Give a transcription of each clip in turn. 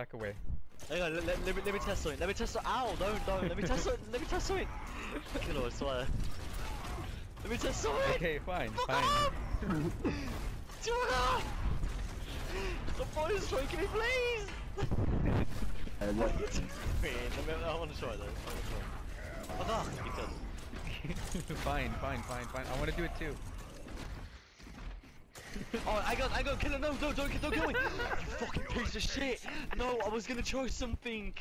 back away. Hang on, let, let, let me, let me test something. Let me test something. Ow, don't, don't. Let me test something. Let me test something. Kill her, I swear. Let me test something. Okay, fine, Fuck fine. off! Jordan! The boy is striking me, please! What what? are you doing? I, mean, I want to try though. I want to try. Fuck off! Fine, fine, fine, fine. I want to do it too. Oh, I got, I got, kill him! No, no, don't, don't kill me! you fucking piece of shit! No, I was gonna try something.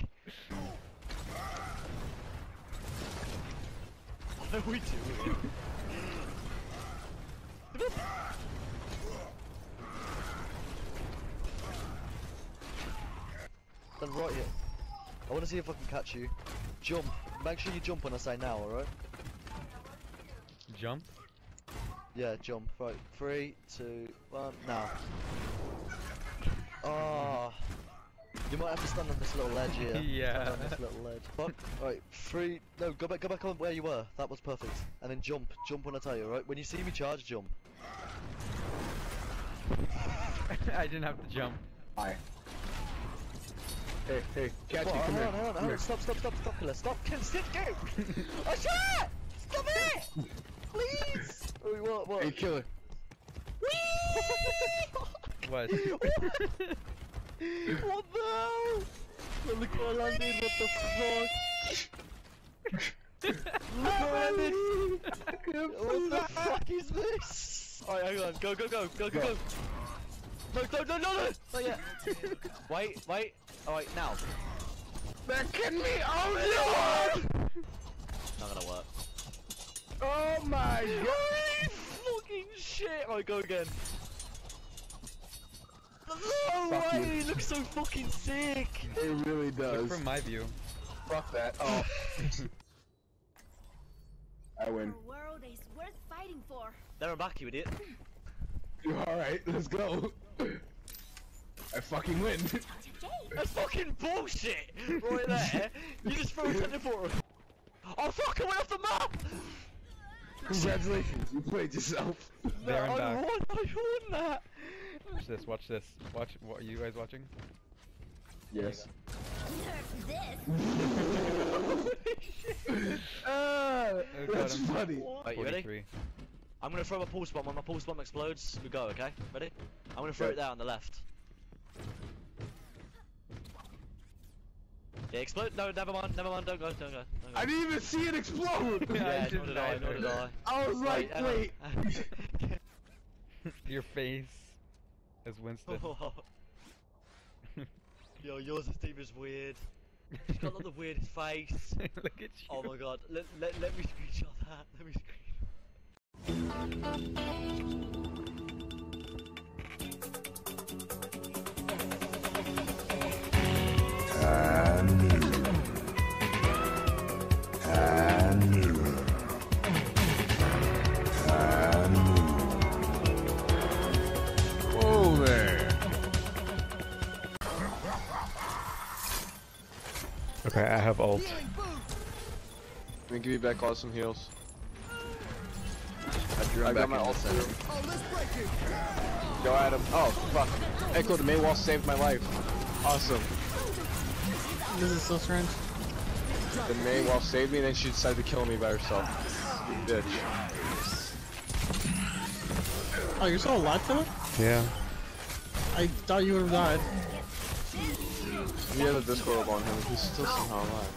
What are we doing? Then right here. I want to see if I can catch you. Jump. Make sure you jump when I say now, alright? Jump. Yeah, jump. Right. Three, two, one, now. Oh. Ah. You might have to stand on this little ledge here. Yeah. Stand on this little ledge. Fuck. Right. Three. No, go back. Go back on where you were. That was perfect. And then jump. Jump when I tell you. Right. When you see me charge, jump. I didn't have to jump. Hi. Hey, hey, Catchy, What? come Hang here. on, hang on, come hang on. Stop, stop, stop, stop, killer. Stop, kill, sit, go. oh shit! Stop it! Please. Wait, what? What? Hey, killer. What? what the hell? Look where I landed, what the fuck? Look where I landed! What the fuck is this? Alright, hang on, go, go, go, go, go, go! No, no, no, no, no! Not yet! wait, wait, alright, now. They're kidding me! Oh Not gonna work. Oh my god! Holy fucking shit! Alright, go again. No Fuck way! you. It looks so fucking sick! It really does. Look from my view. Fuck that. Oh. I win. A world is worth fighting for. There I'm back, you idiot. Alright, let's go. I fucking win. That's fucking bullshit! Right there, you just threw a teleporter. Oh fuck, I went off the map! Congratulations, you played yourself. There and I back. won, I won that! Watch this, watch this. Watch, what are you guys watching? Yes. Nerf this. Oh, that's got him. funny. Right, you ready? I'm gonna throw a pulse bomb, when my pulse bomb explodes, we go, okay? Ready? I'm gonna throw Yeah. it there on the left. Yeah, explode? No, never mind, never mind, don't go, don't go. Don't go. I didn't even see it explode. Yeah, I yeah, nor didn't did I, nor did I. I was like, hang on. wait. Your face as Winston. Yo, yours and Steve is weird. She's got like the weirdest face. Look at you. Oh my god, let, let, let me screenshot that, let me screenshot. Ah. Whoa Okay, I have ult. Let me give you back awesome heals. I, drew him I back got my in. ult set. Go at him. Oh, fuck. Hey, cool, the main wall saved my life. Awesome. This is so strange. The main wall saved me, and then she decided to kill me by herself. Bitch. Oh, you're still alive, Philip? Yeah. I thought you would have died. We have a Discord on him. He's still somehow alive.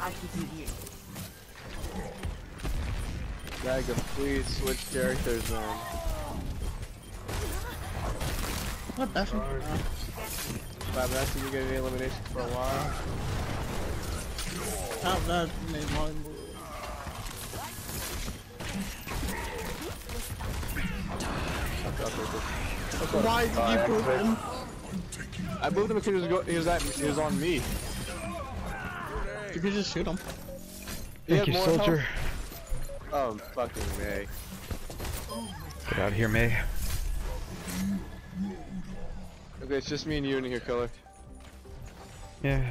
Dragon, please switch characters, man. What the fuck? But I'm asking you get any elimination for a while. How that made my move. Why did you move him? I moved him because he was, go he was, at, he was on me. You could just shoot him. He Thank had you, soldier. health- Oh, fucking Mei. Get out of here, Mei. Okay, it's just me and you in here, killer. Yeah.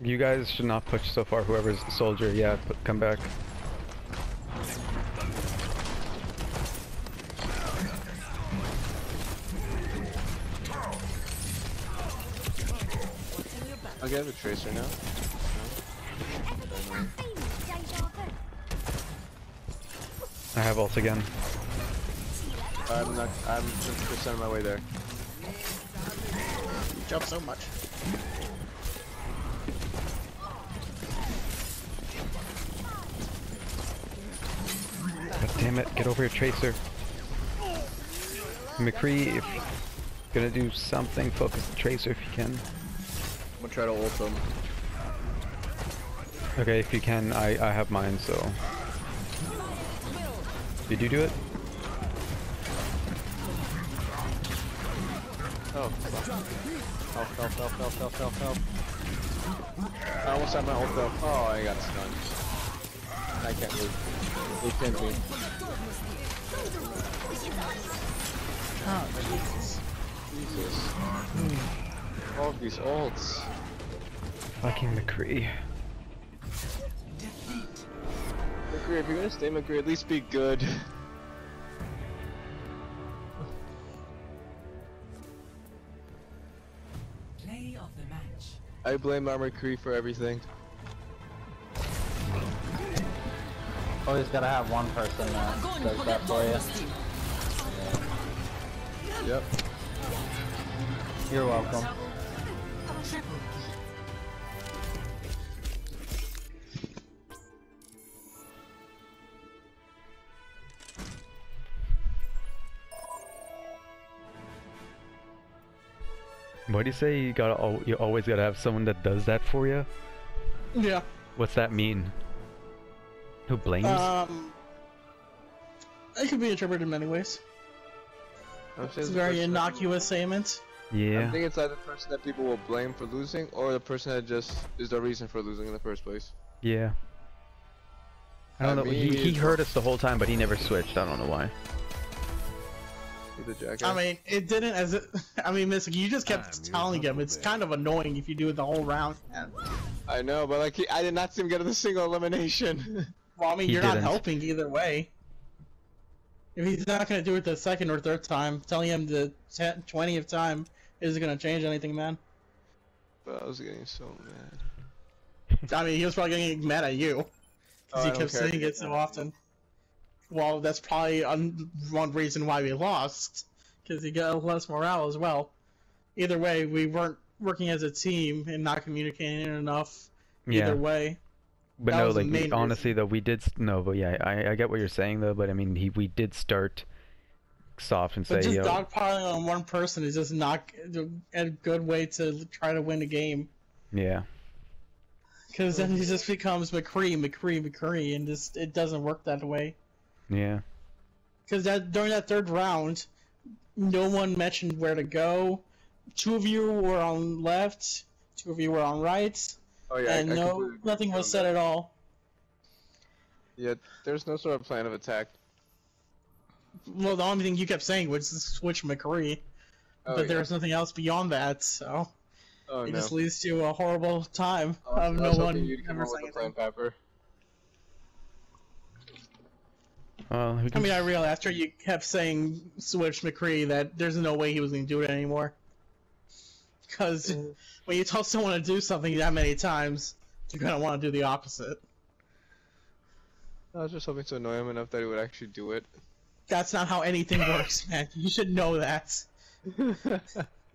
You guys should not push so far. Whoever's the soldier, yeah, but come back. I'll get the tracer now. I have ult again. I'm not. I'm 50% on my way there. You jump so much. God damn it, get over your tracer. McCree, if you're gonna do something, focus the tracer if you can. I'm gonna try to ult him. Okay, if you can, I, I have mine, so. Did you do it? Oh, fuck. Help, help, help, help, help, help, help. I almost had my ult though. Oh, I got stunned. I can't move. They pinned me. Oh, Jesus. Jesus. Hmm. All of these ults. Fucking McCree. Defeat. McCree, if you're gonna stay McCree, at least be good. Play of the match. I blame our McCree for everything. Always gotta have one person that does that for you. Yep. You're welcome. What do you say? You gotta, you always gotta have someone that does that for you. Yeah. What's that mean? Who blames? Um. It could be interpreted in many ways. I'm It's saying a very innocuous statement. Yeah. I yeah. think it's either the person that people will blame for losing, or the person that just is the reason for losing in the first place. Yeah. I don't I know. He, mean- he heard us the whole time, but he never switched. I don't know why. With the jackass. I mean, it didn't as it. I mean, Mystic, you just kept telling him. It's kind of annoying if you do it the whole round. I know, but like, I did not see him get a single elimination. well, I mean, He you're not didn't. helping either way. If he's not gonna do it the second or third time, telling him the 10, 20th time isn't gonna change anything, man. but I was getting so mad. I mean, he was probably getting mad at you Oh, because I he kept saying it so often. Well, that's probably un- one reason why we lost, because he got less morale as well. Either way, we weren't working as a team and not communicating enough. Yeah. Either way, But That no, like honestly though, we did no, but yeah, I I get what you're saying though, but I mean, he we did start soft and but say, just dogpiling on one person is just not a good way to try to win a game. yeah, Because then he just becomes McCree, McCree, McCree, and just it doesn't work that way. Yeah, Because that during that third round, no one mentioned where to go. Two of you were on left, two of you were on right, Oh yeah, and I no nothing was said that. at all. Yeah, there's no sort of plan of attack. Well, the only thing you kept saying was switch McCree, Oh, but yeah. there was nothing else beyond that. So Oh it no. just leads to a horrible time oh, I was- of I no was hoping one you'd come ever saying with a plan, anything. Pepper. Well, we I can mean, I s- realized after you kept saying switch McCree that there's no way he was going to do it anymore. Because when you tell someone to do something that many times, you're going to want to do the opposite. I was just hoping to annoy him enough that he would actually do it. That's not how anything works, man. You should know that. No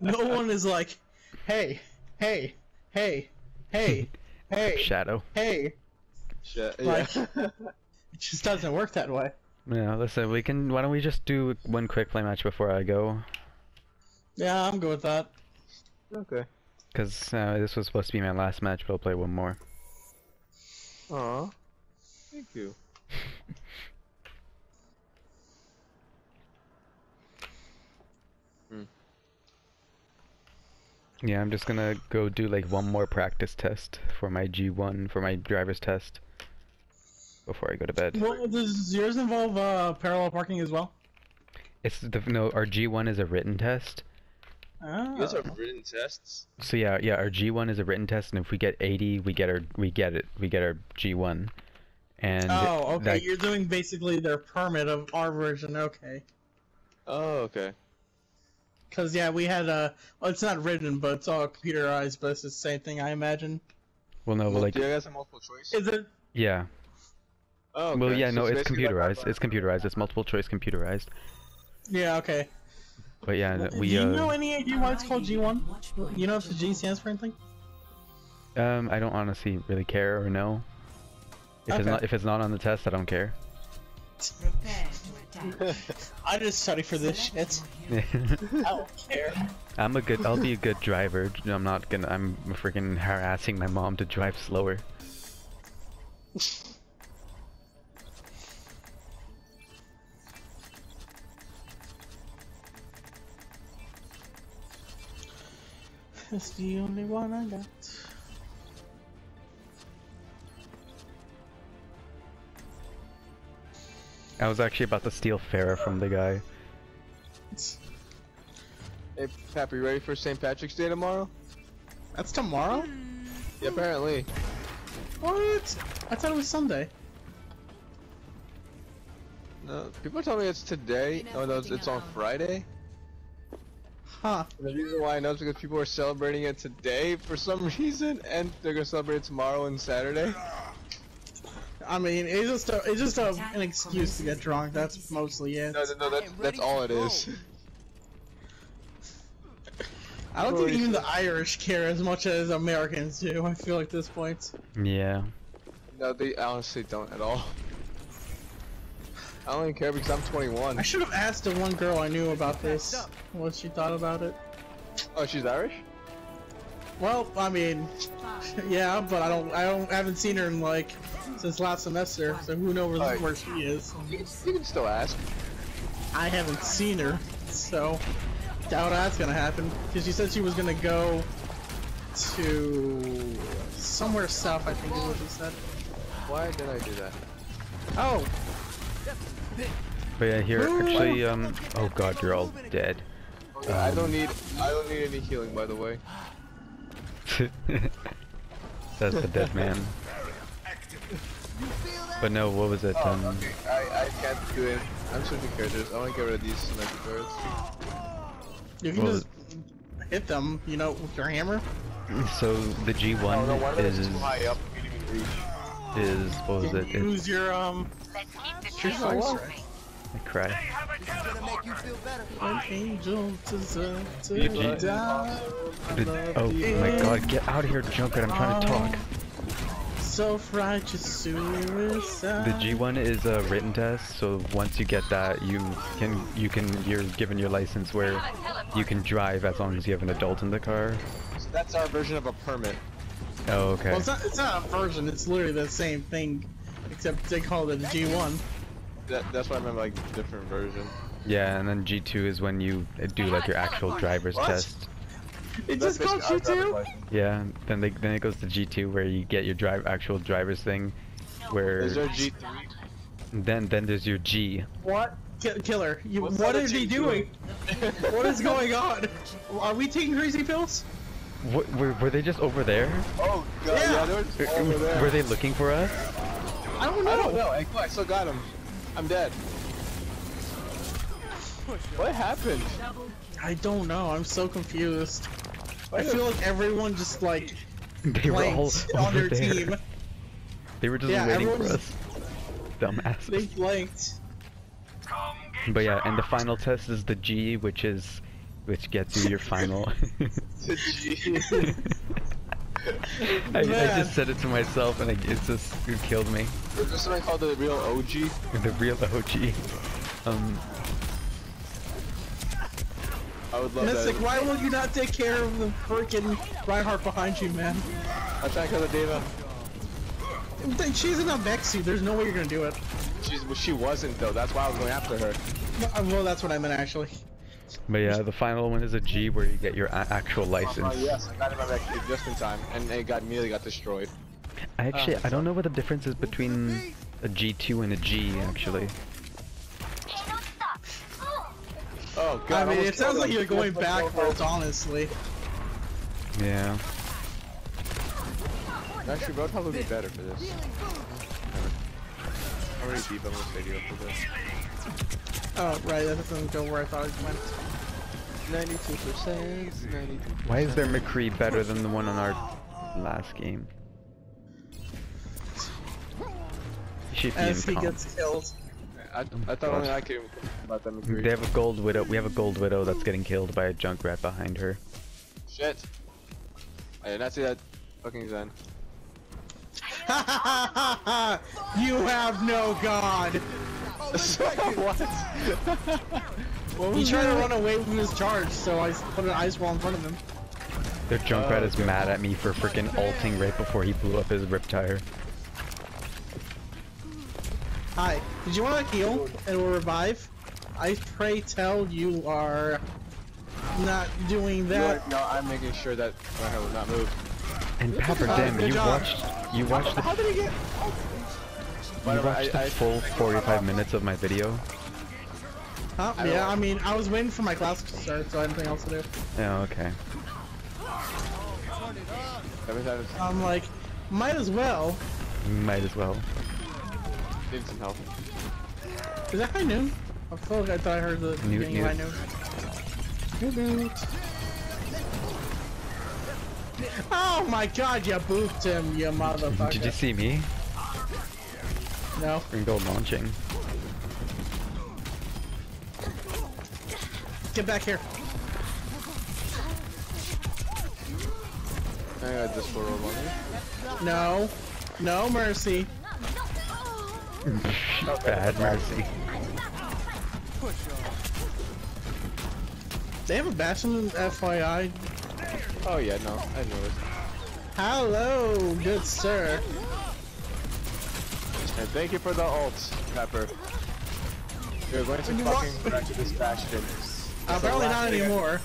one is like, hey, hey, hey, hey, hey, shadow. hey. Shit. Like- yeah. It just doesn't work that way. Yeah, listen, we can. Why don't we just do one quick play match before I go? Yeah, I'm good with that. okay. Cause uh, this was supposed to be my last match, but I'll play one more. Aw. Thank you. Yeah, I'm just gonna go do like one more practice test for my G1 for my driver's test before I go to bed. Well, does yours involve uh, parallel parking as well? It's the no, our G1 is a written test. Oh. You guys have written tests? So yeah, yeah, our G1 is a written test, and if we get 80, we get our we get it, we get our G1. And Oh, okay. that- You're doing basically their permit of our version. Okay. Oh, okay. Cause yeah, we had a. Well, it's not written, but it's all computerized. But it's the same thing, I imagine. Well, no, but like, Do you guys have multiple choice? Is it? yeah. Oh, Well, yeah, So no, it's basically like computerized. Half-Life. It's computerized. It's multiple choice computerized. Yeah. Okay. But yeah, we. Do we you know uh, any idea why it's called G1? You know if the G stands for anything? um, I don't honestly really care or know. If it's Okay. not if it's not on the test, I don't care. Prepare to. I just study for this shit. I don't care. I'm a good. I'll be a good driver. I'm not gonna. I'm freaking harassing my mom to drive slower. That's the only one I got. I was actually about to steal Pharah from the guy. Hey, Pap, are you ready for St. Patrick's Day tomorrow? That's tomorrow? Yeah, apparently. What? I thought it was Sunday. No, people are telling me it's today. Oh no, it's, it's on Friday. Huh. The reason why I know is because people are celebrating it today for some reason, and they're gonna celebrate it tomorrow and Saturday. I mean, it's just a, it's just a, an excuse to get drunk. That's mostly it. No, no, no, that's, that's all it is. I don't think even the Irish care as much as Americans do. I feel like at this point. Yeah. No, they honestly don't at all. I don't even care because I'm 21. I should have asked the one girl I knew about this. What she thought about it. Oh, she's Irish? Well, I mean, yeah, but I don't, I don't, I haven't seen her in like since last semester, so who knows Alright. where she is. You can, you can still ask. I haven't seen her, so doubt that's gonna happen. Because she said she was gonna go to somewhere south. I think is what she said. Why did I do that? Oh, But yeah, here actually. Um. Oh God, you're all dead. Okay, I don't need I don't need any healing by the way. That's the dead man. But no, what was it? Oh, Um. okay. I, I can't do it. I'm switching characters. I want to get rid of these sniper turrets. you can Well, just hit them, you know, with your hammer. So the G1 Oh, no, one is is too high up. You can't even reach. is what was You it? can It's, use your. Street Oh, wow. I cry. An angel deserve to You- you- die. Oh my God, get out of here, Junker! I'm trying to talk. Self-righteous suicide. The G1 is a written test, so once you get that, you can you can you're given your license where you can drive as long as you have an adult in the car. So that's our version of a permit. Oh, okay. Well, it's not, it's not a version, it's literally the same thing, except they call it a G1. That, that's why I meant like different version. Yeah, and then G2 is when you do like your actual driver's What? test. It That's just called basically our G2? Yeah, then they, then it goes to G2 where you get your drive actual driver's thing, where Is there G3? then then there's your G. What? Ki- killer, you, What's what that a he doing? what is going on? Are we taking crazy pills? What, were, were they just over there? Oh god, Yeah. yeah, they're just over there. Were they looking for us? I don't know. I don't know. I, I still got him. I'm dead. What happened? I don't know, I'm so confused. I feel like everyone just like They were all on their there. team. They were just Yeah, waiting for us. Dumbass. They blanked. But yeah, and the final test is the G, which is which gets you your final. The G. I, I Man. just said it to myself, and it, it's just it killed me. Is there something called the real OG? The real OG. Um, I would love Mystic, that. why will you not take care of the freaking Reinhardt behind you, man? I'm trying to kill the D.Va. She's in a mech suit, there's no way you're gonna do it. She's, well, she wasn't though. That's why I was going after her. Uh, Well, that's what I meant actually. But yeah, the final one is a G, where you get your actual Oh license. Uh, yes, I got him back just in time, and it got immediately got destroyed. I actually, I don't know what the difference is between a G2 and a G, actually. Oh god. I mean, almost it sounds like you're going backwards, honestly. Yeah. Actually, road probably be better for this. I'm already deep. I'm gonna stay here for this. Oh, right, that doesn't go where I thought it went. Ninety-two percent. Ninety-two. Why is their McCree better than the one on our last game? He should be As in he comp. gets killed. I, I thought only I could about them. They have a gold widow. We have a gold widow that's getting killed by a Junkrat behind her. Shit. I did not see that fucking Zen. you have no god. what? He tried to run away from his charge, so I put an ice wall in front of him. Their Junkrat Oh, is mad at me for freaking ulting right before he blew up his RIP-Tire. Hi. Did you want to heal and we'll revive? I pray tell you are not doing that. No, I'm making sure that my hair will not move. And Pepper, damn, good you watched you watched the How did he get? You watched the full 45 minutes of my video. Huh? Yeah, I mean, I was waiting for my class to start, so I had nothing else to do. Oh, okay. Every time it's I'm like, might as well. Might as well. need some help. Is that high noon? I feel like I thought I heard the Newt, beginning of high Newt. noon. Newt. Oh my god, you booped him, you motherfucker. Did you see me? No. Green gold launching. Get back here. I got this for a. No. No mercy. Bad mercy. They have a Bastion, FYI. Oh yeah, no, I know it. Hello, good sir. And thank you for the ult, Pepper. You're going to You fucking what? wreck this bastion. Uh, probably not anymore.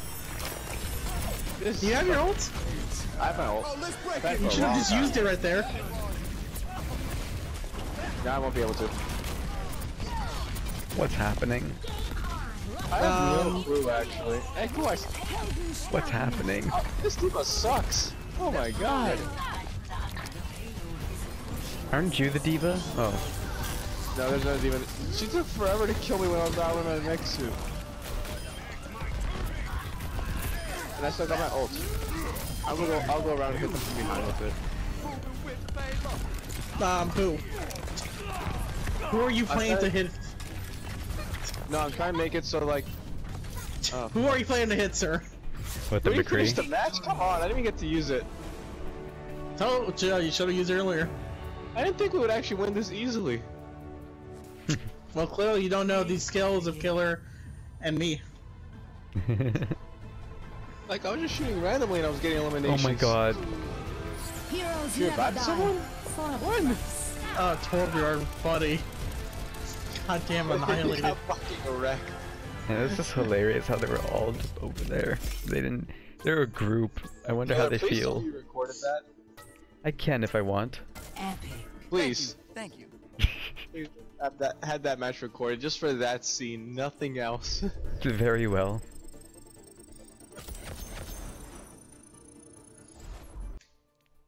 This Do you have your ult? I have my ult. I've had it You should have just time. used it right there. Now I won't be able to. What's happening? I have no Um, clue actually. Hey, who I s- What's happening? This D.Va sucks. Oh my god. Aren't you the D.Va? Oh. No, there's no D.Va. She took forever to kill me when I was out in my next suit. And I still got my ult. I'll go. I'll go around and hit them from behind with it. Um, who? Who are you planning to hit? No, I'm trying to make it so like. Oh. Who are you planning to hit, sir? With the Did we finish the match? Come on, I didn't even get to use it. Oh, yeah, you should have used it earlier. I didn't think we would actually win this easily. Well, clearly you don't know these skills of Killer and me. Like I was just shooting randomly and I was getting eliminations. oh my god. Heroes You never revived die. someone? Son of a When? Oh, Torbjorn, buddy. Goddamn annihilated. Got fucking wrecked. Yeah, this is hilarious how they were all just over there. They didn't. They're a group. I wonder how they feel. me You recorded that. I can if I want. Epic. Please. Thank you. Please have that had that match recorded just for that scene, nothing else. Very well.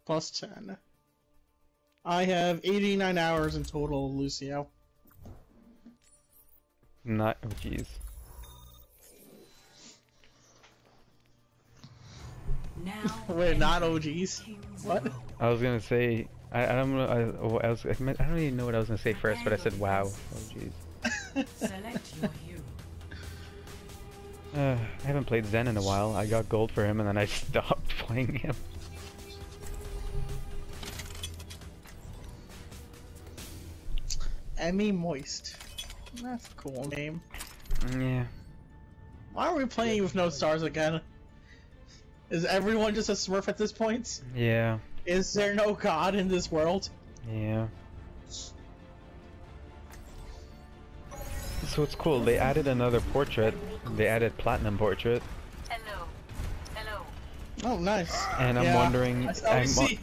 Plus 10. I have 89 hours in total, Lucio. Not. Oh jeez. Now. Wait, not OGs? What? I was gonna say. I, I don't know. I, oh, I was. I, meant, I don't even know what I was gonna say first, but I said wow. Oh jeez. Select your hero. Uh, I haven't played Zen in a while. I got gold for him and then I stopped playing him. Emmy Moist. That's a cool name. Yeah. Why are we playing with no stars again? Is everyone just a smurf at this point? Yeah. Is there no god in this world? Yeah. So it's cool. They added another portrait. They added platinum portrait, Hello. Hello. Oh, nice. and I'm Yeah, wondering. I, I I'm see.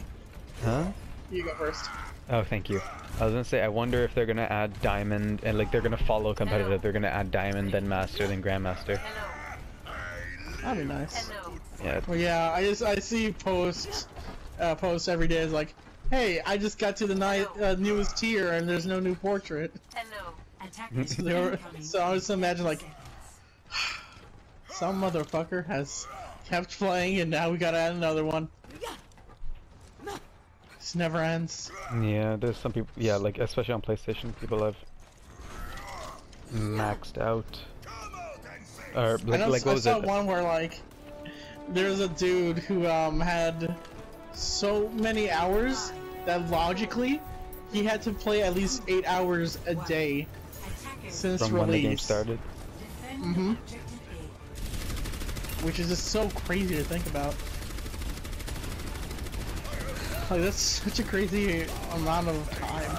huh? You go first. Oh, thank you. I was gonna say, I wonder if they're gonna add diamond and like they're gonna follow competitive. They're gonna add diamond, then master, then grandmaster. Hello. That'd be nice. Hello. Yeah. Well, yeah, I just I see posts, uh, posts every day. It's like, hey, I just got to the ni- uh, newest tier and there's no new portrait. Hello. Attackers So, they were, so I just imagine like, Some motherfucker has kept playing and now we gotta add another one. This never ends. Yeah, there's some people. Yeah, like especially on PlayStation, people have maxed out. Or I, like, know, like I was saw it? one where like there's a dude who um had so many hours that logically he had to play at least eight hours a day since From when the game release, started. hmm which is just so crazy to think about. Like that's such a crazy amount of time.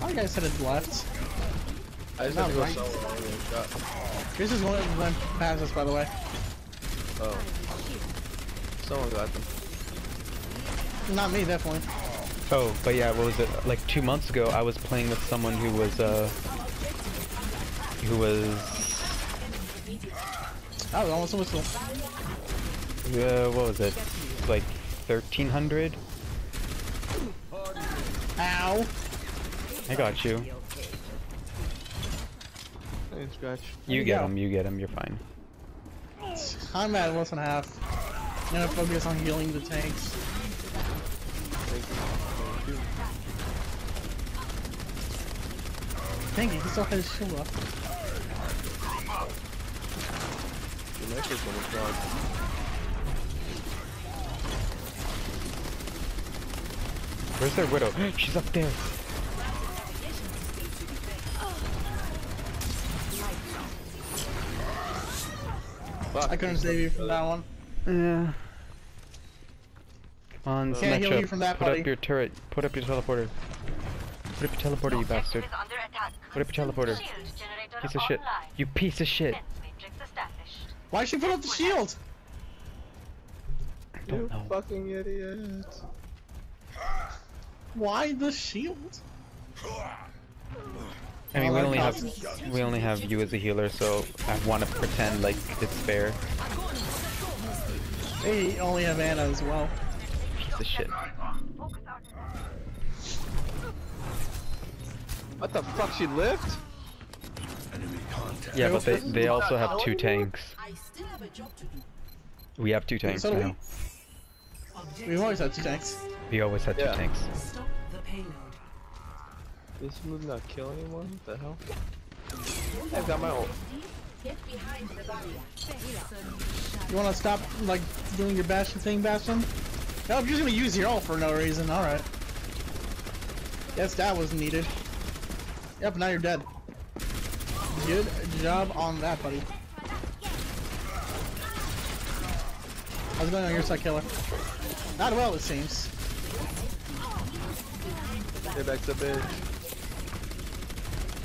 My guy said it left. I just Not have to go right. solo. I'm getting shot. This is one of went passes, by the way. Oh. Someone got them. Not me, definitely. Oh, but yeah, what was it? Like two months ago, I was playing with someone who was uh, who was That was almost a whistle. uh, what was it? Like thirteen hundred. Ow! I got you. Hey, scratch. You you get go. him. You get him. You're fine. I'm at less than half. I'm gonna focus on healing the tanks. Thank you. Thank you. Thank you, he still has his shield up. The next one is gone. Where's their widow? She's up there. Fuck. I couldn't save you from that one. Yeah. Come on, Can't heal you from that, put buddy. up your turret. Put up your teleporter. Put up your teleporter, you bastard. Is under attack. Put up your teleporter. Piece of shit. online. You piece of shit. Defense matrix established. Why'd she put up the shield? I You don't know. fucking idiot. Why the shield? I mean, we only have we only have you as a healer, so I want to pretend like it's fair. They only have Ana as well. Piece of shit. What the fuck? She lived? Yeah, but they they also have two tanks. I still have a job to do. We have two tanks So do we. now. We've always had two tanks. We always had two tanks. Stop the payload. This move not kill anyone? What the hell? I've got my ult. You wanna stop, like, doing your Bastion thing, Bastion? No, I'm just gonna use your ult for no reason, alright. Guess that was needed. Yep, now you're dead. Good job on that, buddy. How's it going on your side, killer? Not well, it seems. Get back to bitch.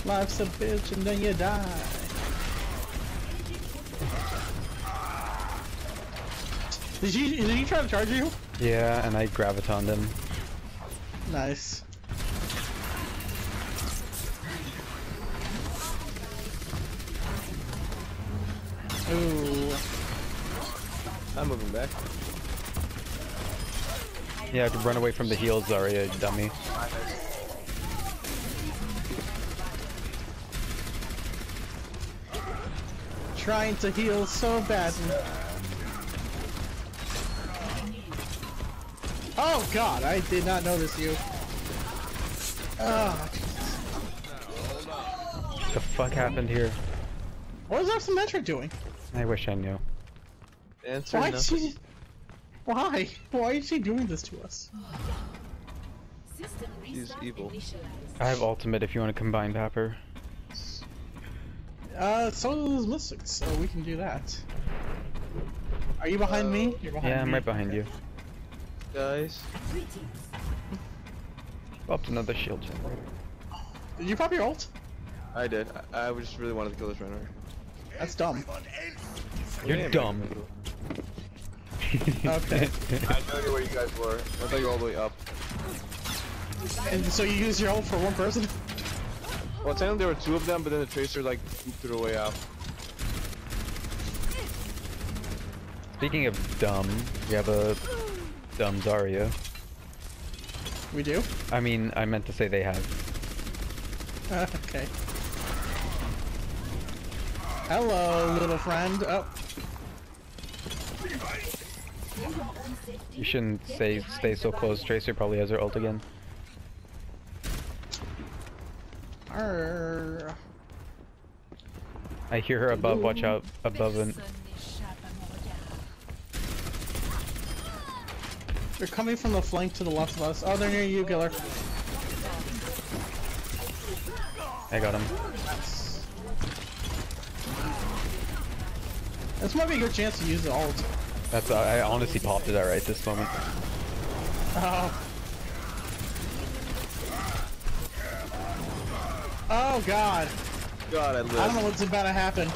Life's a bitch and then you die. Did he, did he try to charge you? Yeah, and I gravitoned him. Nice. Ooh. I'm moving back. Yeah, to run away from the heals, Zarya, you dummy. Trying to heal so badly. Oh god, I did not notice you. Oh, The fuck happened here? what is our Symmetra doing? I wish I knew. Answer Why nothing. Is she... Why? Why is she doing this to us? She's evil. I have ultimate if you want to combine Pepper. Uh, so does Mystic, so we can do that. Are you behind me? You're behind Yeah, I'm me. right behind you. Guys. Up another shield generator. Did you pop your ult? I did. I, I just really wanted to kill this runner. That's dumb. You're Yeah, dumb. Man. Okay. I had no idea where you guys were. I thought you were all the way up. and so you use your ult for one person? Well, technically there were two of them, but then the tracer like swooped their way out. Speaking of dumb, we have a dumb Zarya. We do? I mean, I meant to say they have. Uh, okay. Hello, little friend. Oh, You shouldn't say stay so close. Tracer probably has her ult again. arr. I hear her above. Watch out above and They're coming from the flank to the left of us. Oh, they're near you, Killer. I got him. This might be a good chance to use the ult. That's uh, I honestly popped it out right this moment. Oh. Oh god. God, I live. I don't know what's about to happen.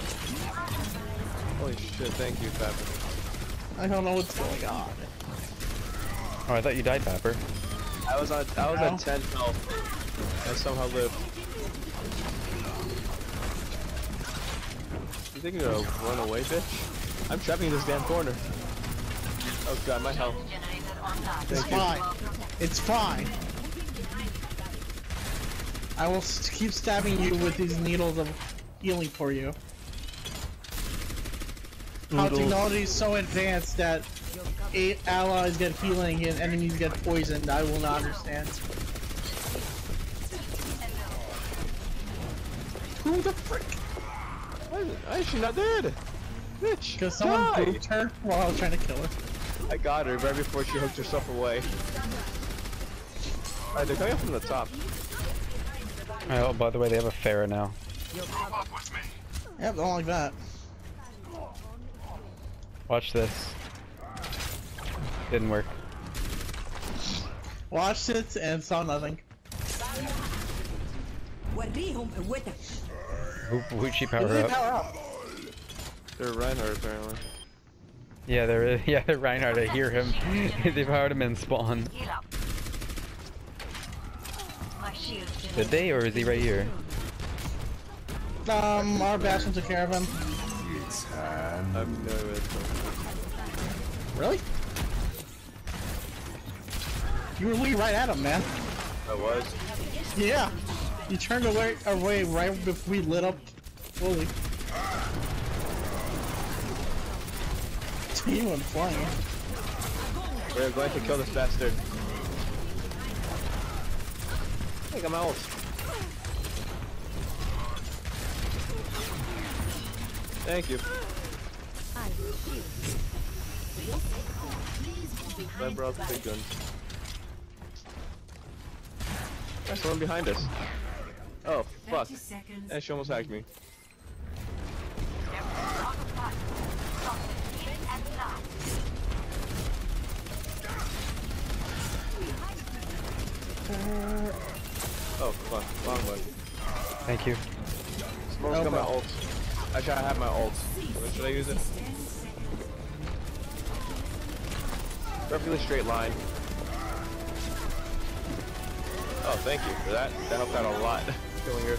Holy shit, thank you, Pepper. I don't know what's going on. Oh, I thought you died, Pepper. I was on, I was No. at 10 health. I somehow lived. You think you're gonna run away, bitch? I'm trapping in this damn corner. Oh god, my health. It's fine. It's fine. I will keep stabbing you with these needles of healing for you. How technology is so advanced that eight allies get healing and enemies get poisoned, I will not understand. Who the frick? Why is it? Why is she not dead? Bitch! Because someone booped her while I was trying to kill her. I got her right before she hooked herself away. Alright, they're coming from the top. Oh, by the way, they have a Pharah now. Yep, don't like that. Watch this. Didn't work. Watched it and saw nothing. Wuchi power, power up. They're Reinhardt apparently. Yeah, they're yeah, they're Reinhardt. I hear him. they powered him in spawn. Heal up. My shield Did they, or is he right here? Um, our Bastion took care of him. I've no. Really? You were looking right at him, man. I was. Yeah. You turned away away right before we lit up fully. Team went flying. We're going to kill this bastard. Hey, got my ult. Thank you. That brought big guns. There's someone behind us. Oh, fuck. 30 And she almost hacked me. Oh, fuck. Wrong button. Thank you. Smoke's got my ult. Actually, I have my ult. Should I use it? Perfectly straight line. Oh, thank you for that. That helped out a lot. Killing her.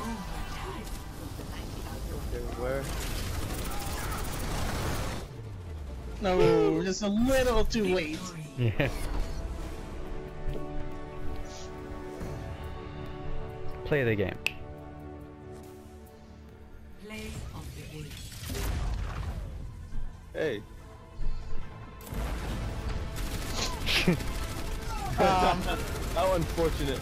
Okay, where? No, just a little too late. Yeah. Play the game. play of the game Hey. Um, How unfortunate.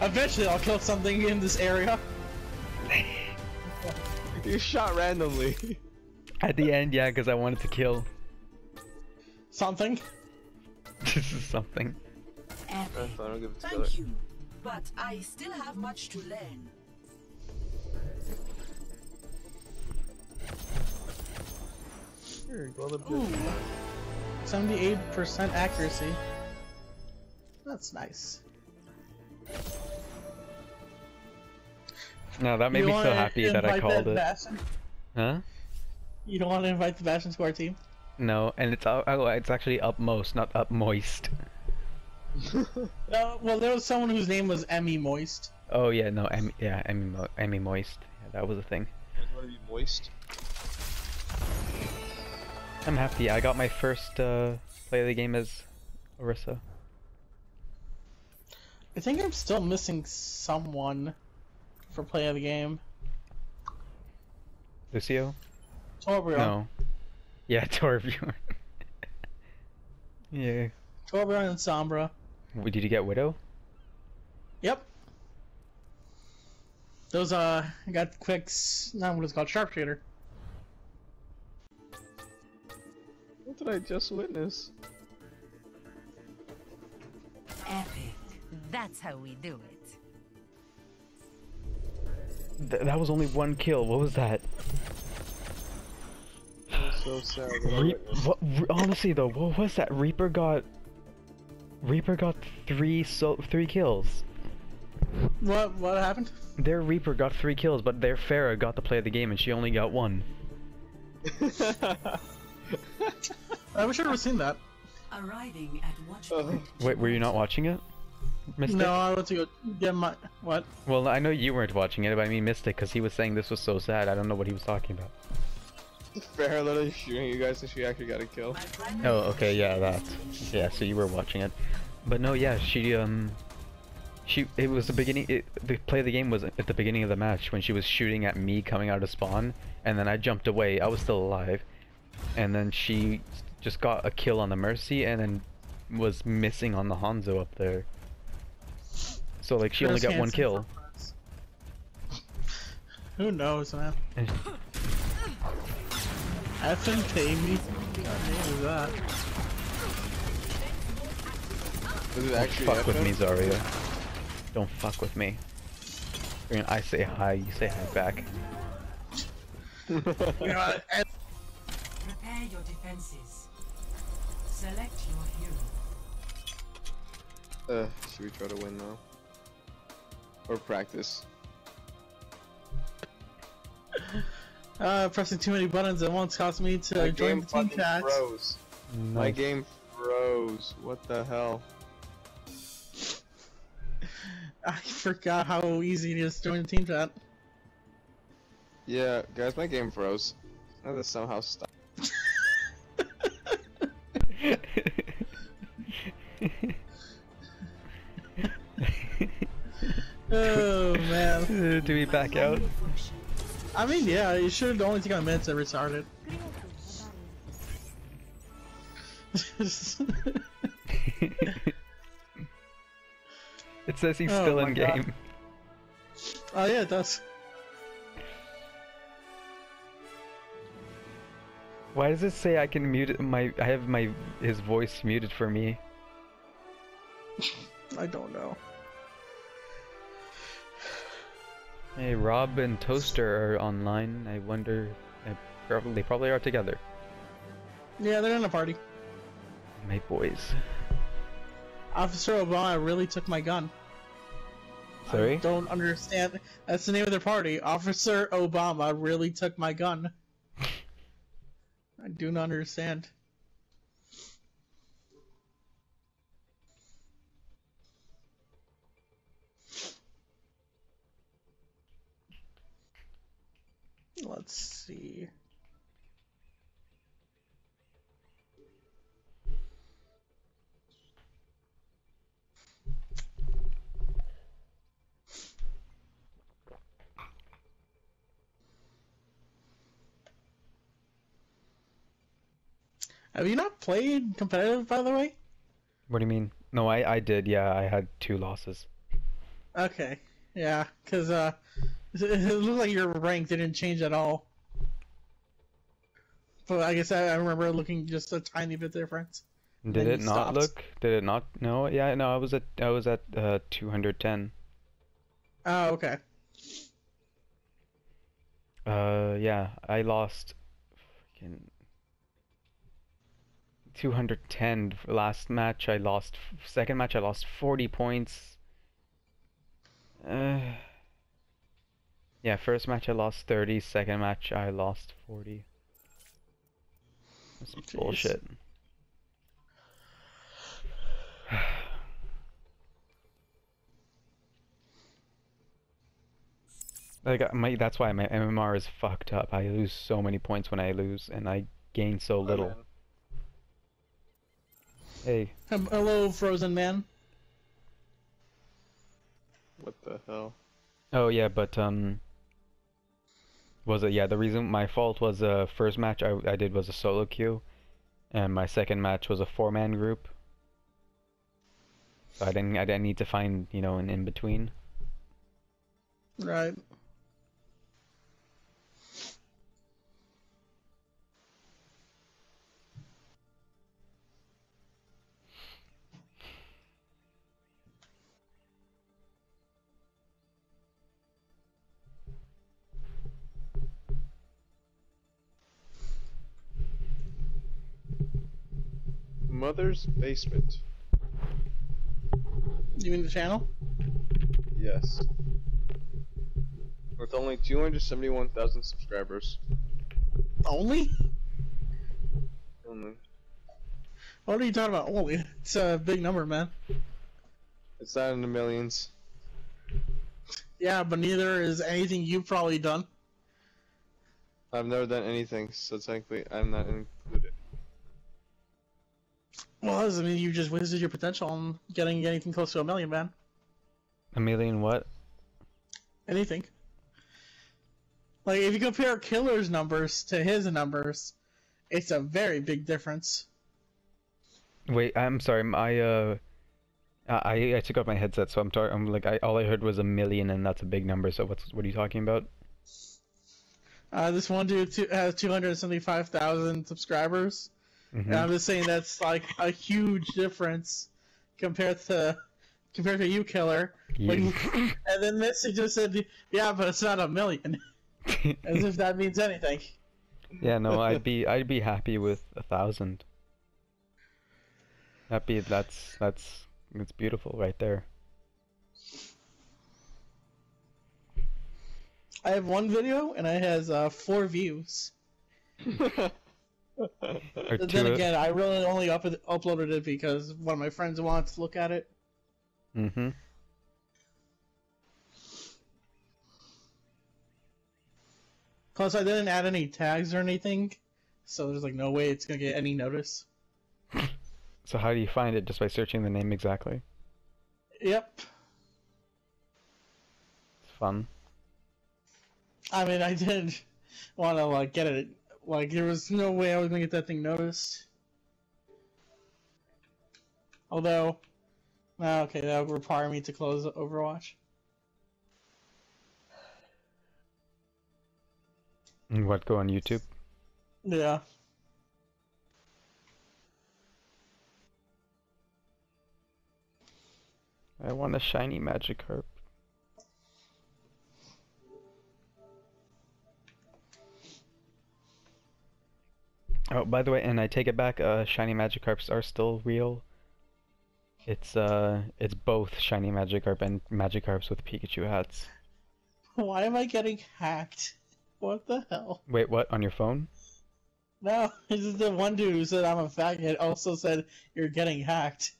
eventually I'll kill something in this area. You shot randomly. At the end, yeah, because I wanted to kill. Something. this is something. I epic don't give it to thank you but I still have much to learn Here, go the Ooh. 78% accuracy. That's nice. No, that made You me so happy that I invite called it. Bastion? Huh? You don't want to invite the Bastion to our team? No, and it's uh, oh, it's actually up most, not up moist. No, well, there was someone whose name was Emmy Moist. Oh yeah, no, Emmy, yeah, Emmy, Mo- Emmy moist. Yeah, that was a thing. want to be moist? I'm happy. I got my first uh, play of the game as Orisa. I think I'm still missing someone for play of the game. Lucio? Torbjorn. No. Yeah, Torbjorn. yeah. Torbjorn and Sombra. W- Did you get Widow? Yep. Those uh, I got quicks. Not what it's called, sharpshooter. What did I just witness? Epic. That's how we do it. Th- that was only one kill. What was that? I'm so sad. Re- what, honestly though, what was that? Reaper got Reaper got three so three kills. What what happened? Their Reaper got three kills, but their Pharah got the play of the game and she only got one. I wish I would have seen that. Arriving at watch Oh. Wait, were you not watching it? Mystic? No, I went to go get my what? Well, I know you weren't watching it, but I mean Mystic, because he was saying this was so sad. I don't know what he was talking about. Fair literally shooting you guys and she actually got a kill. Oh, okay, yeah, that. Yeah, so you were watching it. But no, yeah, she, um... She, it was the beginning, it, the play of the game was at the beginning of the match when she was shooting at me coming out of spawn, and then I jumped away, I was still alive, and then she just got a kill on the Mercy, and then was missing on the Hanzo up there. So like, she only got one kill. Who knows, man? And- Effing Tammy. What that? Was it actually fuck with me, Zarya. Don't fuck with me. I I say hi, you say hi back. You know, and- Prepare your defenses. Select your hero. Uh, should we try to win now? Or practice? Uh, pressing too many buttons at once cost me to My join the team fucking chat. froze. My game froze. What the hell? I forgot how easy it is to join the team chat. Yeah, guys, my game froze. Now that somehow stopped. Oh man. Do we back out? I mean, yeah, it should. The only take a minute to restart it. it says he's Oh still in God. game. oh yeah, it does. Why does it say I can mute my? I have my his voice muted for me. I don't know. Hey, Rob and Toaster are online. I wonder. I probably they probably are together. Yeah, they're in a party. My boys. Officer Obama really took my gun. Sorry. Don't understand. That's the name of their party. Officer Obama really took my gun. I do not understand. Let's see. Have you not played competitive, by the way? What do you mean? No, I I did. Yeah, I had two losses. Okay, yeah, because uh, it looked like your rank didn't change at all. But I guess I, I remember looking just a tiny bit different. Did it not stopped. look? Did it not? No. Yeah. No. I was at I was at uh 210. Oh, okay. Uh, yeah, I lost freaking 210 last match. I lost second match. I lost 40 points. Uh, yeah, first match I lost 30. Second match I lost 40. That's Jeez. bullshit. Like uh, my, that's why my MMR is fucked up. I lose so many points when I lose, and I gain so little. Hey, Hello, Frozen Man. What the hell? Oh yeah, but um, was it yeah? The reason my fault was the uh, first match I I did was a solo queue, and my second match was a four man group. So I didn't I didn't need to find you know an in between. Right. Mother's basement. You mean the channel? Yes. With only 271,000 subscribers. Only? Only. What are you talking about? Only? It's a big number, man. It's not in the millions. Yeah, but neither is anything you've probably done. I've never done anything, so technically I'm not included. That doesn't mean you just wasted your potential on getting anything close to a million, man. A million what? Anything. Like, if you compare Killer's numbers to his numbers, it's a very big difference. Wait, I'm sorry. My uh, I I took off my headset, so I'm talking. I'm like I all I heard was a million, and that's a big number. So what's what are you talking about? Uh, this one dude has 275,000 subscribers. Mhm. And I'm just saying that's like a huge difference compared to compared to you, Killer. Like, Yeah. and then this he just said, "Yeah, but it's not a million. As if that means anything. yeah, no, I'd be I'd be happy with a thousand. Happy that's that's it's beautiful right there. I have one video and it has uh, four views. Or But two. then again, I really only up- uploaded it because one of my friends wants to look at it. Mm-hmm. Plus, I didn't add any tags or anything, so there's like no way it's gonna get any notice. So how do you find it? Just by searching the name exactly? Yep. It's fun. I mean, I did want to like get it. Like, there was no way I was gonna get that thing noticed. Although, ah, okay, that would require me to close Overwatch. What go on YouTube? Yeah. I want a shiny magic Magikarp. Oh, by the way, and I take it back. Uh, shiny Magikarps are still real. It's uh, it's both shiny Magikarp and Magikarps with Pikachu hats. Why am I getting hacked? What the hell? Wait, what? On your phone? No, this is the one dude who said I'm a faggot. Also said you're getting hacked.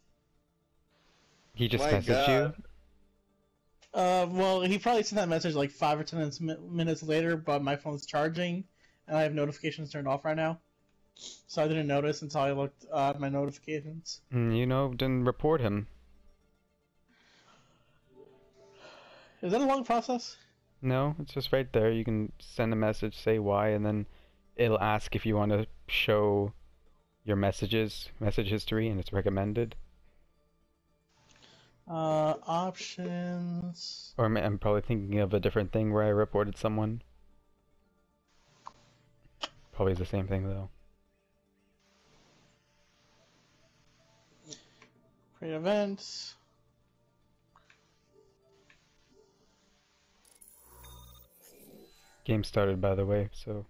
He just My messaged you. Uh, well, he probably sent that message like five or ten minutes, minutes later, but my phone's charging, and I have notifications turned off right now, so I didn't notice until I looked uh, at my notifications. Mm, You know, didn't report him. Is that a long process? No, it's just right there. You can send a message, say why, and then it'll ask if you want to show your messages, message history, and it's recommended. Uh, options. Or ma- I'm probably thinking of a different thing where I reported someone. Probably the same thing though. Create events. Game started, by the way, so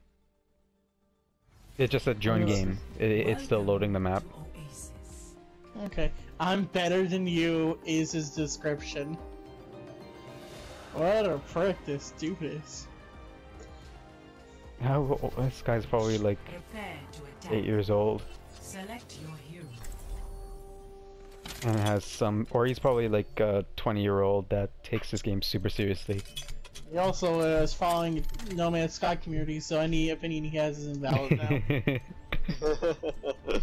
it just said join game. It, it's still loading the map. Okay. I'm better than you is his description. What a prick this dude is. How this guy's probably like Prepare to attack. eight years old Select your hero. And has some, or he's probably like a 20 year old that takes this game super seriously. He also uh, is following No Man's Sky community, so any opinion he has is invalid now.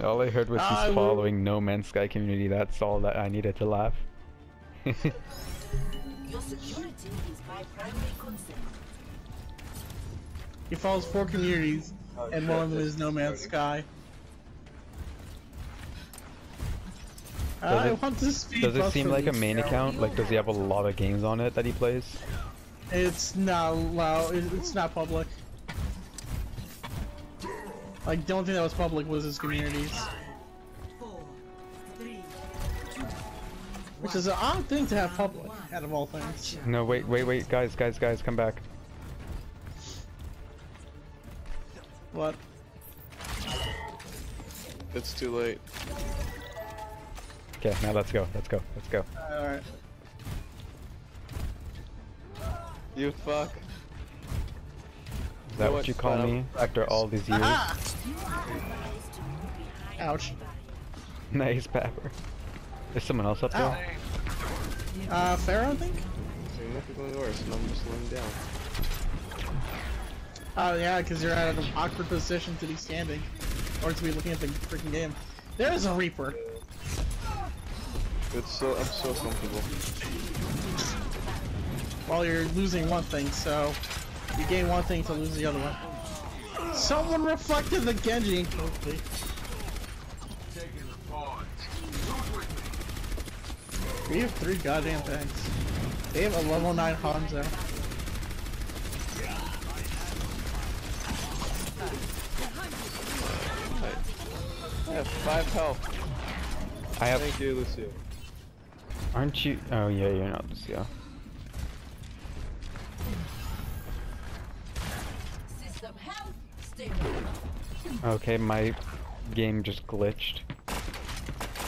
all I heard was I he's will- following No Man's Sky community. That's all that I needed to laugh. Your security is my primary concern. He follows four communities, and one of them is No Man's Sky. I it- want this speed Does it seem like a main now. account? Like, does he have a lot of games on it that he plays? It's not loud. It's not public. Like the only thing that was public was his communities, which is an odd thing to have public out of all things. No, wait, wait, wait, guys, guys, guys, come back. What? It's too late. Okay, now let's go, let's go, let's go. All right. You fuck. Is that what what, you call but me after all these years? Ouch. nice, Pepper. There's someone else up Ow. there? Uh, Pharah, I think. Significantly worse, and I'm just laying down. Oh yeah, because you're at an awkward position to be standing, or to be looking at the freaking game. There's a Reaper. It's so I'm so comfortable. Well, you're losing one thing, so you gain one thing to lose the other one. Someone reflected the Genji incorrectly. We have three goddamn tanks. They have a level 9 Hanzo. I have five health. I have. Thank you, Lucio. Aren't you? Oh yeah, you're not Lucio. system health, stay Okay, my game just glitched.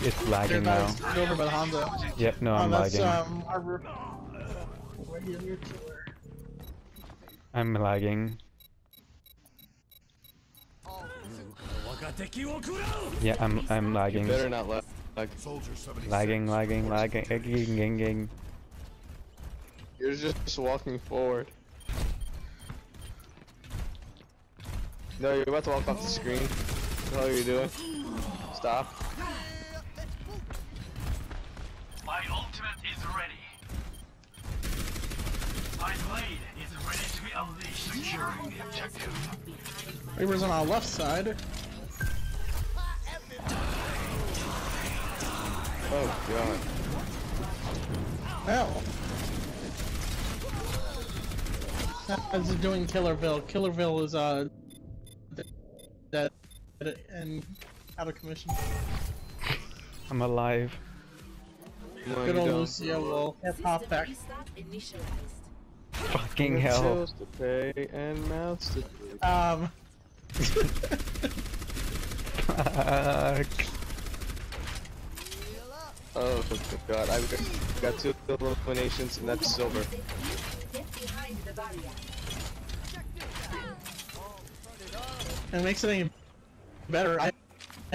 It's lagging now. not over by the Hanzo. Yep, no, Oh, I'm that's, lagging. um, our... re- Radio killer. I'm lagging. Yeah, I'm I'm lagging. You Better not lag. Like Lagging, lagging, lagging, lagging, gang, gang. you're just walking forward. No, you're about to walk off the screen. What the hell are you doing? Stop. My ultimate is ready. My blade is ready to be unleashed. Securing the objective. Reaper's on our left side. Oh god. Hell. As is doing Killerville. Killerville is uh dead and out of commission. I'm alive. Good old. Lucio will hip hop back. initialized. Fucking hell. to pay and mouths to feed. Um. Fuck. Oh god, I've got, two eliminations and that's silver. Get behind the barrier. It makes it any better. I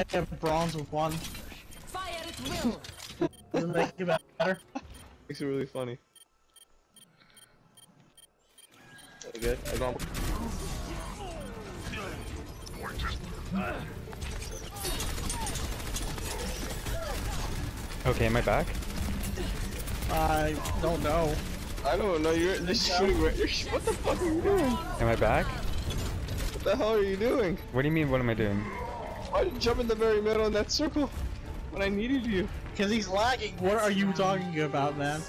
have bronze with one. Fire at will. Doesn't make it better. Makes it really funny. Okay, I got Okay, am I back? I don't know. I don't know, you're just shooting right you're sh What the fuck are you doing? Am I back? What the hell are you doing? What do you mean, what am I doing? Why did you jump in the very middle in that circle? When I needed you. Because he's lagging. What are you talking about, man?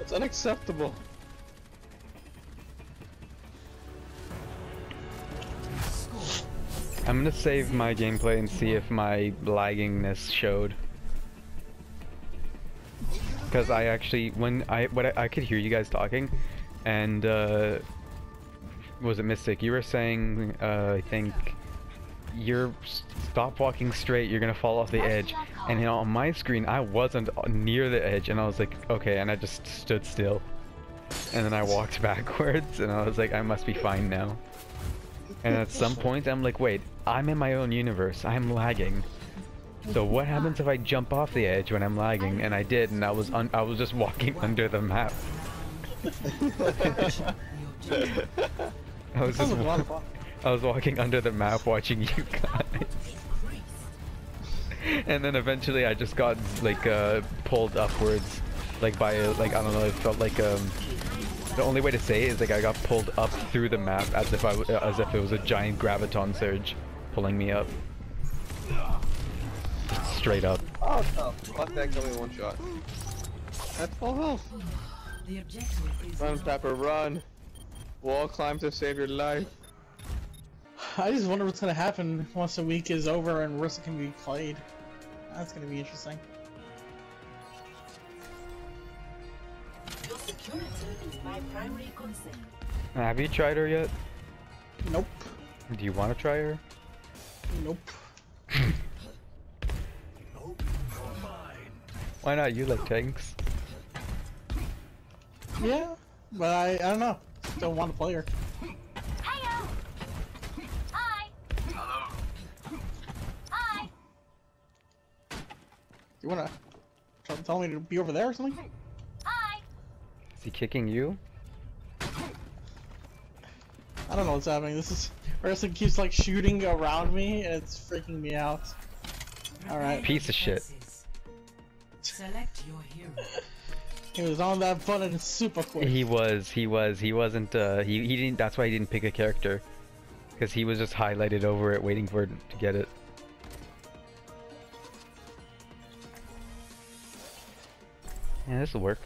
It's unacceptable. I'm gonna save my gameplay and see if my laggingness showed. Because I actually, when I, what I, I could hear you guys talking, and uh, was it Mystic? You were saying, uh, I think, you're stop walking straight. You're gonna fall off the edge. And you know, on my screen, I wasn't near the edge, and I was like, okay, and I just stood still. And then I walked backwards, and I was like, I must be fine now. And at some point, I'm like, wait, I'm in my own universe. I'm lagging. So what happens if I jump off the edge when I'm lagging? And I did, and I was un I was just walking under the map. I was just was a lot wa- I was walking under the map watching you guys. and then eventually I just got like uh, pulled upwards Like by a, like I don't know. It felt like um. The only way to say it is like I got pulled up through the map as if I w- as if it was a giant graviton surge pulling me up. Just straight up. Oh no! Fuck that, kill me one shot. That's full health. The objective is Run, Pepper, run! Wall climb to save your life. I just wonder what's gonna happen once the week is over and Rissa can be played. That's gonna be interesting. your security is my primary concern. Have you tried her yet? Nope. Do you want to try her? Nope. Why not? You like tanks. Yeah, but I I don't know. Still want to play her. Hiya! Hi! Hello. Hi! You wanna tell me to be over there or something? Hi! Is he kicking you? I don't know what's happening. This is Rissa keeps like shooting around me and it's freaking me out. Alright. Piece of shit. Select your hero. He was on that button super quick. He was. He was. He wasn't. Uh, he he didn't. That's why he didn't pick a character, because he was just highlighted over it, waiting for it to get it. Yeah, this will work.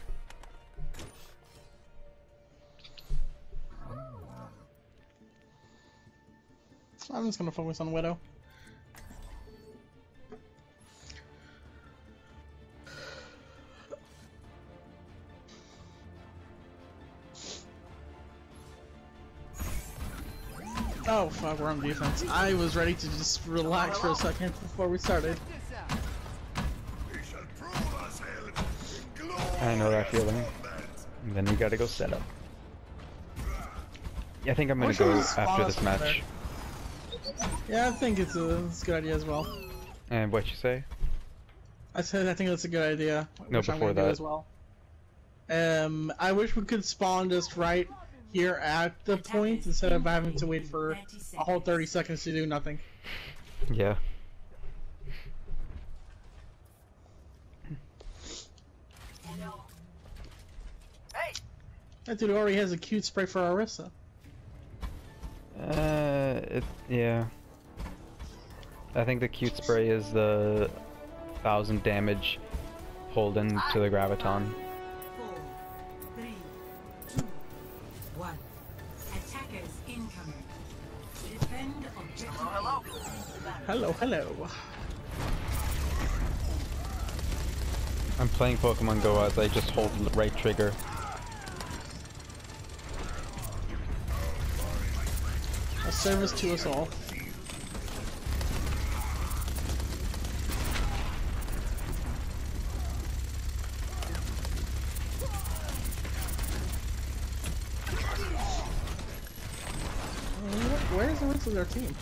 I'm just gonna focus on Widow. Oh fuck, we're on defense. I was ready to just relax for a second before we started. I know that feeling. And then you gotta go set up. Yeah, I think I'm gonna go after this match. Yeah, I think it's a, it's a good idea as well. And what you say? I said I think that's a good idea. No, before that. as well. Um, I wish we could spawn just right here at the point instead of having to wait for a whole 30 seconds to do nothing. Yeah. That dude already has a cute spray for Orisa. Uh, it, yeah. I think the cute spray is the thousand damage hold in to the graviton. Hello, hello. I'm playing Pokemon Go as I just hold the right trigger. A service to us all. Uh, Where's the rest of their team?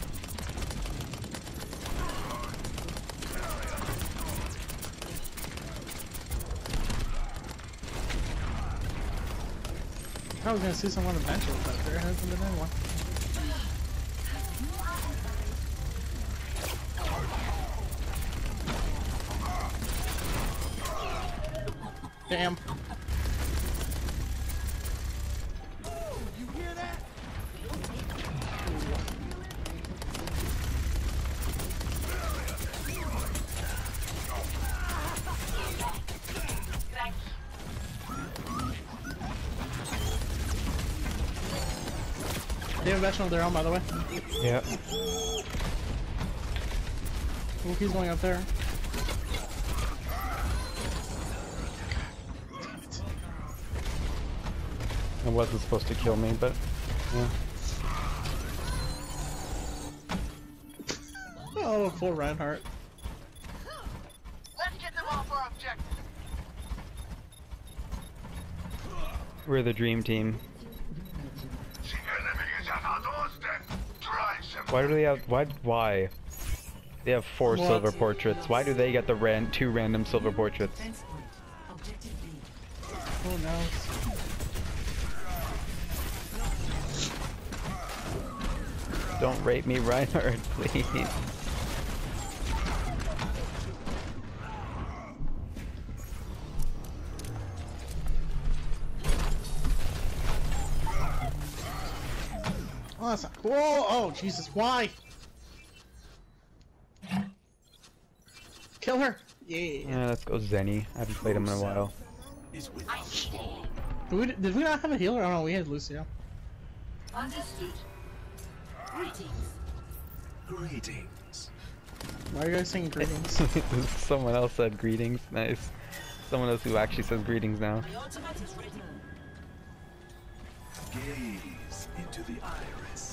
I was gonna see someone eventually, but there hasn't been anyone. Damn. They have of their own, by the way. Yeah. Look, he's going up there. It wasn't supposed to kill me, but yeah. Oh, full Reinhardt. We're the dream team. Why do they have why why? They have four What? silver portraits. Why do they get the ran two random silver portraits? Defense point. Objective B. Oh no. Don't rape me, Reinhardt, please. Oh, that's not cool. Oh, Jesus, why? Kill her. Yeah. Yeah, let's go Zenny. I haven't played him in a while. Is with Did we, did we not have a healer? Oh no, we had Lucio. Understood. Greetings. greetings. Why are you guys saying greetings? Someone else said greetings. Nice. Someone else who actually says greetings now. The ultimate is ready. Gaze into the iris.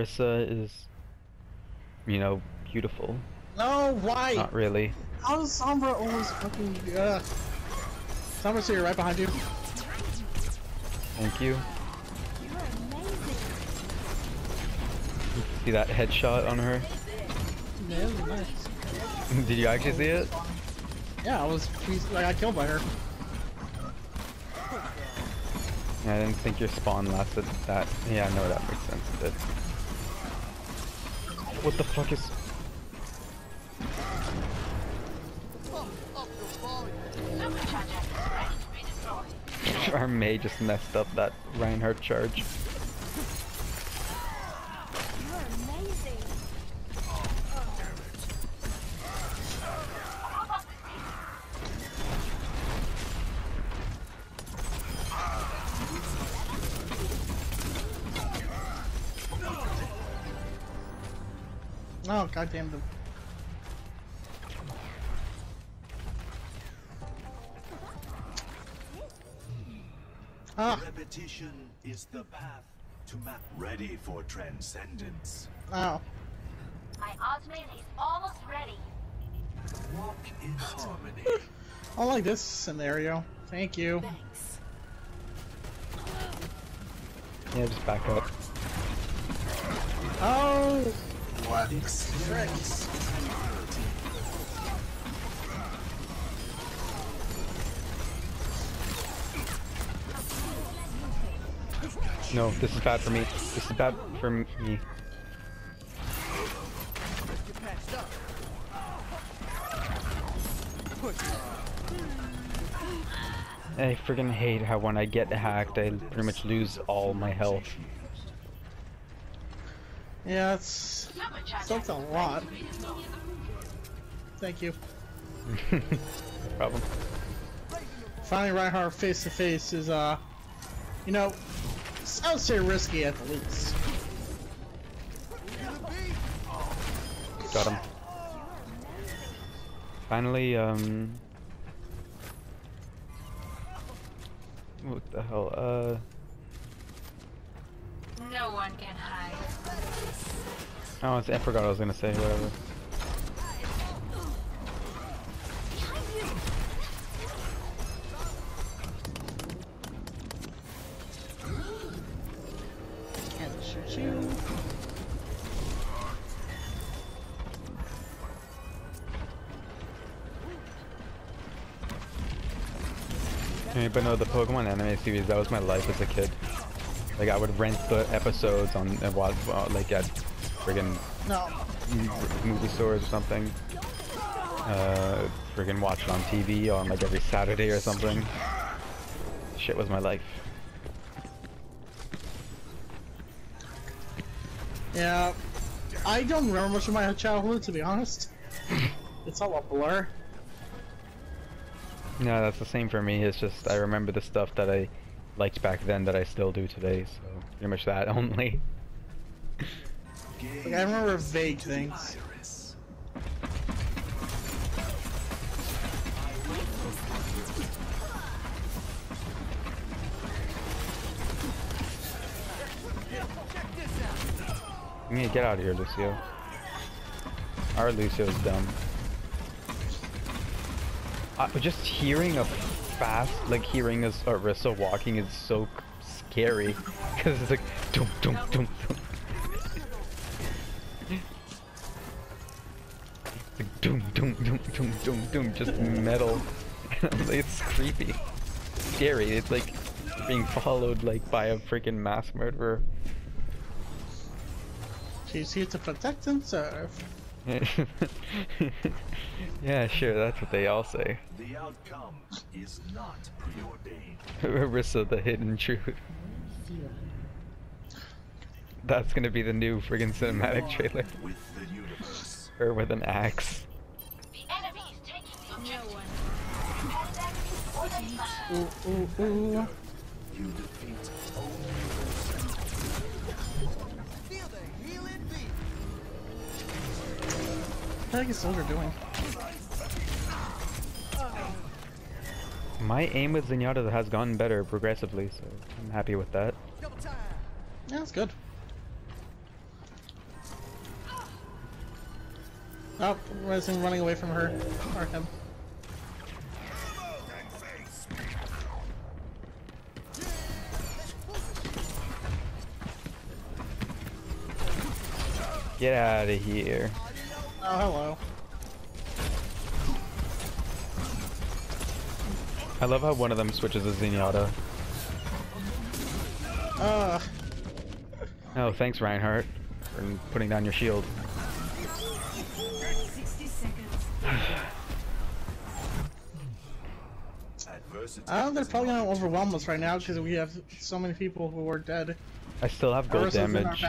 Our Orisa is, you know, beautiful. no, why? Not really. How does Sombra always fucking. Uh... Sombra, so you're right behind you. Thank you. You're amazing. See that headshot on her? Yeah, nice. Did you actually see it? Yeah, I was. I got killed by her. I didn't think your spawn lasted that. Yeah, no, that makes sense. It did. What the fuck is? Our Mei just messed up that Reinhardt charge. Oh, goddamn them. Ah, Repetition is the path to map ready for transcendence. ow. My ultimate is almost ready. Walk in harmony. I like this scenario. Thank you. Thanks. Yeah, just back up. Oh, What experience? No, this is bad for me. This is bad for me. I freaking hate how when I get hacked, I pretty much lose all my health. Yeah, it's that's a lot. Thank you. no problem. Finally, Reinhardt face to face is uh, you know, I would say risky at the least. Got him. Finally, um... What the hell, uh... No one can hide. Oh, I forgot what I was gonna say, whatever. Anybody know the Pokemon anime series? That was my life as a kid. Like, I would rent the episodes on, uh, like, at friggin' No. movie stores or something. Uh, friggin' watch it on TV on, like, every Saturday or something. Shit was my life. Yeah, I don't remember much of my childhood to be honest. it's all a blur. No, that's the same for me. It's just I remember the stuff that I liked back then that I still do today. So pretty much that only. Like, I remember vague things. You need to get out of here, Lucio. Our Lucio's dumb. Uh, just hearing a fast, like hearing a Orisa walking is so scary. Because it's like, dum dum dum dum. Doom doom doom doom doom doom, just metal. it's creepy. Scary. It's like being followed like by a freaking mass murderer. She's here to protect and serve. yeah, sure, that's what they all say. The outcome is not preordained. Orisa, the hidden truth. That's gonna be the new friggin' cinematic trailer. With the universe. Her with an axe. Ooh, ooh, ooh. You defeat I think it's what they're doing. My aim with Zenyatta has gotten better progressively, so I'm happy with that. Yeah, that's good. Oh, Resin running away from her. Or him. Get out of here. Oh, hello. I love how one of them switches to Zenyatta. Uh, Oh, thanks Reinhardt for putting down your shield. 60 seconds. adversity. uh, they're probably gonna overwhelm us right now because we have so many people who are dead. I still have gold Orisa's in our damage.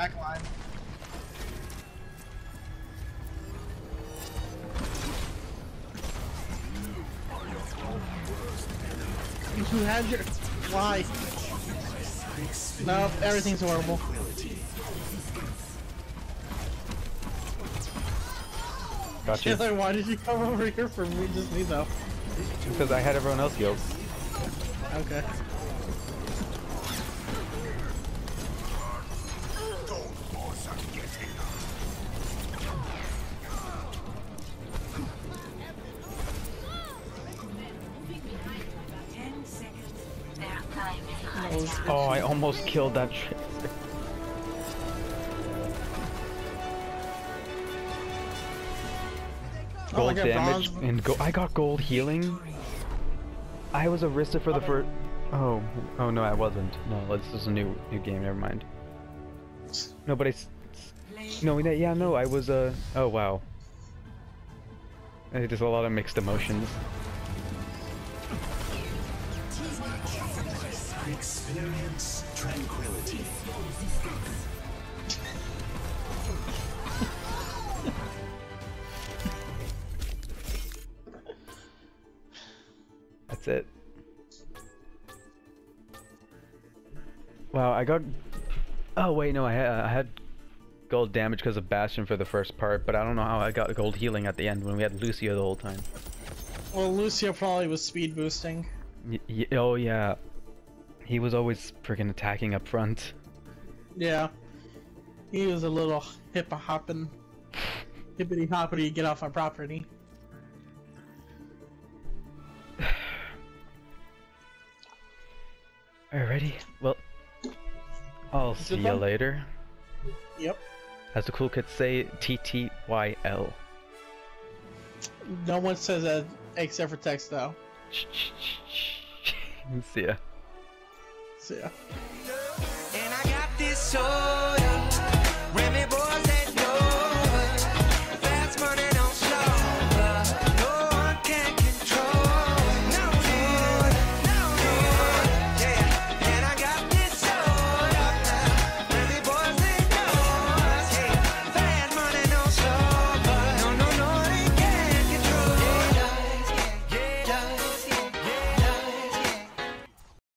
Back line. You. Why? No, everything's horrible. Got you. Taylor, why did you come over here for me? Just me though. Because I had everyone else healed. Okay. Killed that tracer. Oh, I Gold got damage bronze. and go. I got gold healing. I was Arista for the first. Oh, oh no, I wasn't. No, this is a new new game. Never mind. No, but I. s- s- No, yeah, yeah, no, I was. Uh. Oh wow. There's a lot of mixed emotions. Experience tranquility. That's it. Wow, I got. Oh wait, no, I had I had gold damage because of Bastion for the first part, but I don't know how I got gold healing at the end when we had Lucio the whole time. Well, Lucio probably was speed boosting. Y y oh yeah, he was always freaking attacking up front. Yeah. He was a little hip hopping, hippity hoppity, get off my property. Alrighty, well, I'll see you later. Yep. As the cool kids say, TTYL. No one says that except for text though. see ya. See ya.